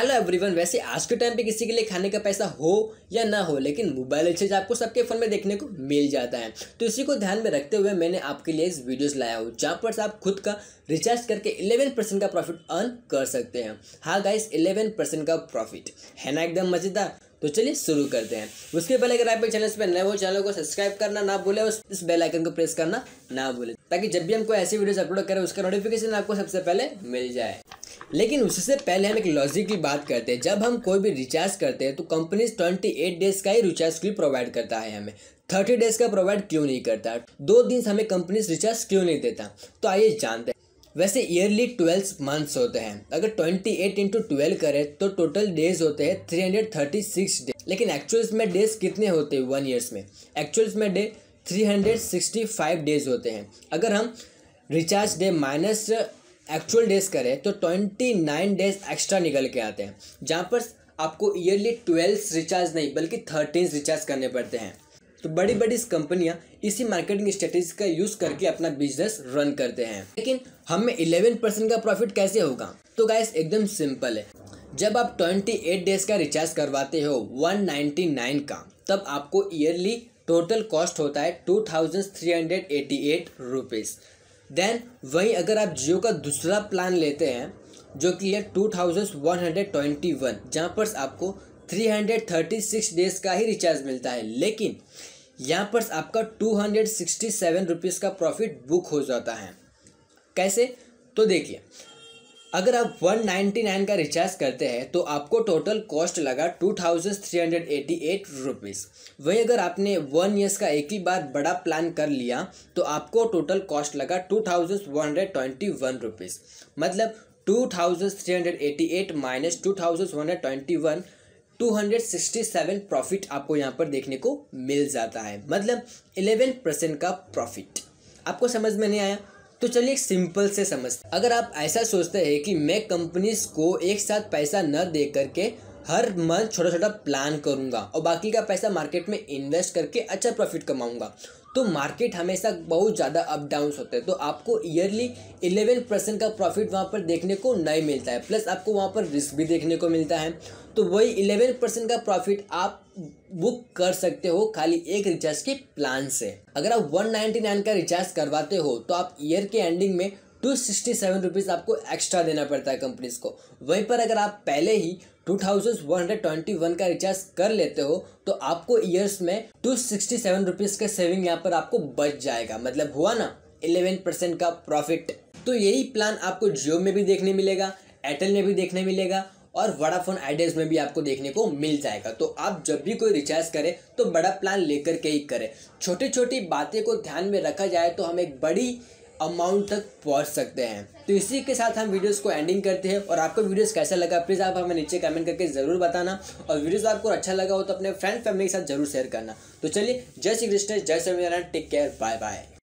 Hello everyone वैसे आज के टाइम पे किसी के लिए खाने का पैसा हो या ना हो, लेकिन मोबाइल रिचार्ज आपको सबके फ़ोन में देखने को मिल जाता है। तो इसी को ध्यान में रखते हुए मैंने आपके लिए इस वीडियोस लाया हूँ, जहाँ पर आप खुद का रिचार्ज करके 11 परसेंट का प्रॉफिट अर्न कर सकते हैं। हाँ गाइस 11 परसेंट का प्रॉफिट है ना एकदम मज़ेदार? तो चलिए शुरू करते हैं। उसके पहले अगर आप चैनल पर नए हो चैनल को सब्सक्राइब करना ना भूले उस इस बेल आइकन को प्रेस करना ना भूले, ताकि जब भी हम कोई ऐसी वीडियोस अपलोड करें, उसका नोटिफिकेशन आपको सबसे पहले मिल जाए। लेकिन उससे पहले हम एक लॉजिक की बात करते हैं। जब हम कोई भी रिचार्ज करते हैं तो कंपनी ट्वेंटी एट डेज़ का ही रिचार्ज क्यों प्रोवाइड करता है हमें। थर्टी डेज़ का प्रोवाइड क्यों नहीं करता? दो दिन हमें कंपनी रिचार्ज क्यों नहीं देता? तो आइए जानते हैं। वैसे ईयरली ट्वेल्व मंथ्स होते हैं। अगर ट्वेंटी एट इंटू ट्वेल्व करें तो टोटल डेज़ होते हैं three hundred thirty six day लेकिन एक्चुअल्स में डेज़ कितने होते हैं वन ईयर्स में? एक्चुअल्स में day three hundred sixty five days होते हैं। अगर हम recharge day minus actual days करें तो ट्वेंटी नाइन डेज़ एक्स्ट्रा निकल के आते हैं, जहाँ पर आपको ईयरली ट्वेल्व रिचार्ज नहीं, बल्कि थर्टीन रिचार्ज करने पड़ते हैं। तो बड़ी बड़ी कंपनियाँ इसी मार्केटिंग स्ट्रेटेजी का यूज़ करके अपना बिज़नेस रन करते हैं। लेकिन हमें इलेवन परसेंट का प्रॉफिट कैसे होगा? तो गाइस एकदम सिंपल है। जब आप ट्वेंटी एट डेज़ का रिचार्ज करवाते हो वन नाइन्टी नाइन का, तब आपको ईयरली टोटल कॉस्ट होता है two thousand three hundred eighty eight rupees then वहीं अगर आप जियो का दूसरा प्लान लेते हैं, जो कि है two thousand one hundred twenty one जहाँ पर आपको three hundred thirty six days का ही रिचार्ज मिलता है। लेकिन, यहाँ पर आपका two hundred sixty seven rupees का प्रॉफिट बुक हो जाता है। कैसे? तो देखिए अगर आप वन नाइन्टी नाइन का रिचार्ज करते हैं तो आपको टोटल कॉस्ट लगा two thousand three hundred eighty eight rupees वहीं अगर आपने वन ईयर्स का एक ही बार बड़ा प्लान कर लिया तो आपको टोटल कॉस्ट लगा two thousand one hundred twenty one rupees मतलब two thousand three hundred eighty eight minus two thousand one hundred twenty one two hundred sixty seven profit आपको यहाँ पर देखने को मिल जाता है. मतलब इलेवन परसेंट का प्रॉफिट आपको समझ में नहीं आया? तो चलिए सिंपल से समझते अगर आप ऐसा सोचते हैं कि मैं कंपनीज़ को एक साथ पैसा न दे करके हर मंथ छोटा छोटा प्लान करूँगा और बाकी का पैसा मार्केट में इन्वेस्ट करके अच्छा प्रॉफिट कमाऊँगा। तो मार्केट हमेशा बहुत ज़्यादा अप डाउन होते हैं। तो आपको ईयरली इलेवन परसेंट का प्रॉफिट वहाँ पर देखने को नहीं मिलता है। प्लस आपको वहाँ पर रिस्क भी देखने को मिलता है। तो वही इलेवन परसेंट का प्रॉफिट आप बुक कर सकते हो खाली एक रिचार्ज के प्लान से। अगर आप वन नाइन्टी नाइन का रिचार्ज करवाते हो तो आप ईयर के एंडिंग में टू सिक्सटी सेवन रुपीज़ आपको एक्स्ट्रा देना पड़ता है कंपनीज़ को। वहीं पर अगर आप पहले ही two thousand one hundred twenty one का रिचार्ज कर लेते हो तो आपको ईयर्स में टू सिक्सटी सेवन रुपीज़ का सेविंग यहाँ पर आपको बच जाएगा। मतलब हुआ ना इलेवन परसेंट का प्रॉफिट तो यही प्लान आपको जियो में भी देखने मिलेगा एयरटेल में भी देखने मिलेगा, और वोडाफोन आइडियाज़ में भी आपको देखने को मिल जाएगा। तो आप जब भी कोई रिचार्ज करें तो बड़ा प्लान लेकर के ही करें। छोटी छोटी बातें को ध्यान में रखा जाए तो हम एक बड़ी अमाउंट तक पहुँच सकते हैं। तो इसी के साथ हम वीडियोस को एंडिंग करते हैं और आपको वीडियोस कैसा लगा प्लीज़ आप हमें नीचे कमेंट करके ज़रूर बताना और वीडियोस आपको अच्छा लगा हो तो अपने फ्रेंड फैमिली के साथ ज़रूर शेयर करना। तो चलिए, जय श्री कृष्ण, जय Swaminarayan take care bye bye